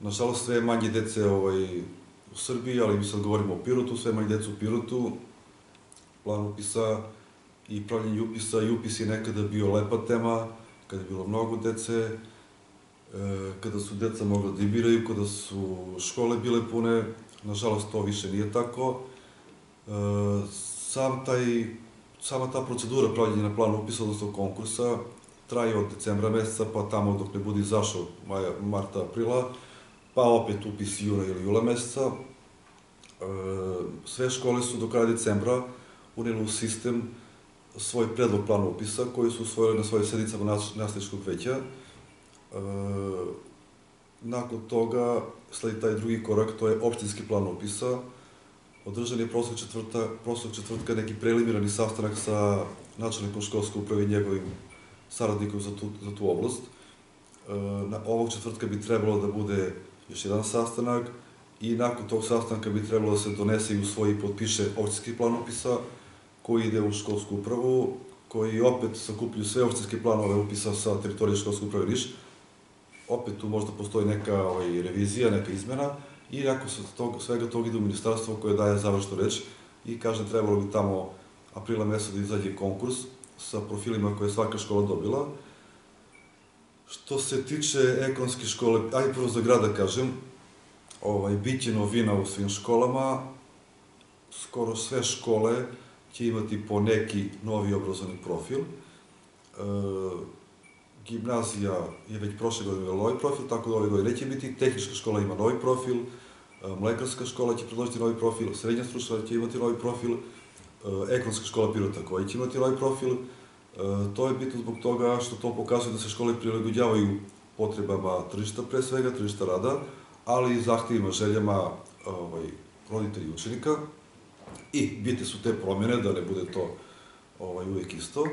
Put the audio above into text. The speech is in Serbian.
Nažalost, sve je manje dece ovaj, u Srbiji, ali mi sad govorimo o Pirotu, sve je manje dece u Pirotu. Plan upisa i pravljenje upisa i upis je nekada bio lepa tema, kada je bilo mnogo dece, e, kada su deca mogla da ibiraju, kada su škole bile pune, nažalost to više nije tako. E, sam taj, sama ta procedura pravljenja na planu upisa, odnosno konkursa, traje od decembra meseca, pa tamo dok ne bude izašao marta, aprila, pa opet upis juna ili jula meseca. E, sve škole su do kraja decembra unijeli u sistem svoj predlog plana upisa koji su usvojili na svojim sednicama nastavničkog veća. E, nakon toga sledi taj drugi korak, to je opštinski plan upisa. Održan je prošlog četvrta, prošlog četvrtka neki preliminarni sastanak sa načelnikom školske uprave i njegovim saradnikom za tu, za tu oblast. E, na ovog četvrtka bi trebalo da bude još jedan sastanak i nakon tog sastanka bi trebalo da se donese i usvoji i potpiše opštinski plan upisa koji ide u školsku upravu, koji opet sakuplju sve opštinske planove upisa sa teritorije školske uprave Niš. Opet tu možda postoji neka ovaj, revizija, neka izmena i nakon tog, svega tog ide u ministarstvo koje daje završnu reč i kaže trebalo bi tamo aprila meseca da izađe konkurs sa profilima koje je svaka škola dobila. Što se tiče ekonomske škole, aj prvo za grada kažem, ovaj, bit će novina u svim školama, skoro sve škole će imati po neki novi obrazovni profil. E, gimnazija je već prošle godine imala novi profil, tako da ove godine neće biti. Tehnička škola ima novi profil, e, mlekarska škola će predložiti novi profil, srednja stručna će imati novi profil, e, škola Pirota koja će imati novi profil. E, to je bitno zbog toga što to pokazuje da se škole prilagođavaju potrebama tržišta, pre svega tržišta rada, ali i zahtevima, željama ovaj, roditelji i učenika. I bitne su te promjene, da ne bude to ovaj, uvek isto.